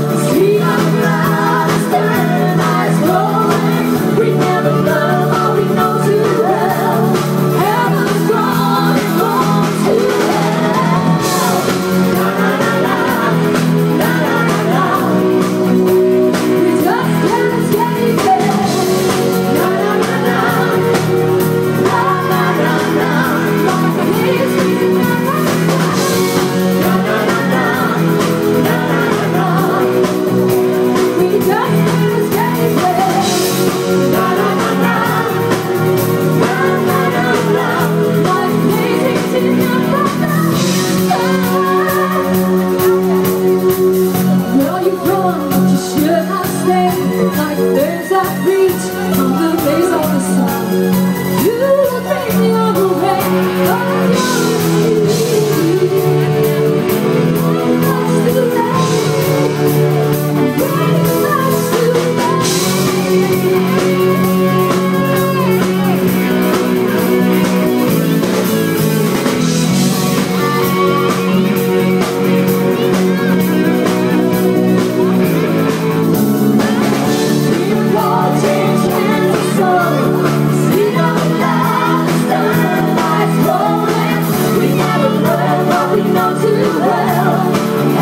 Street the glass, There's a reach from the face of the sun. You me the way, well.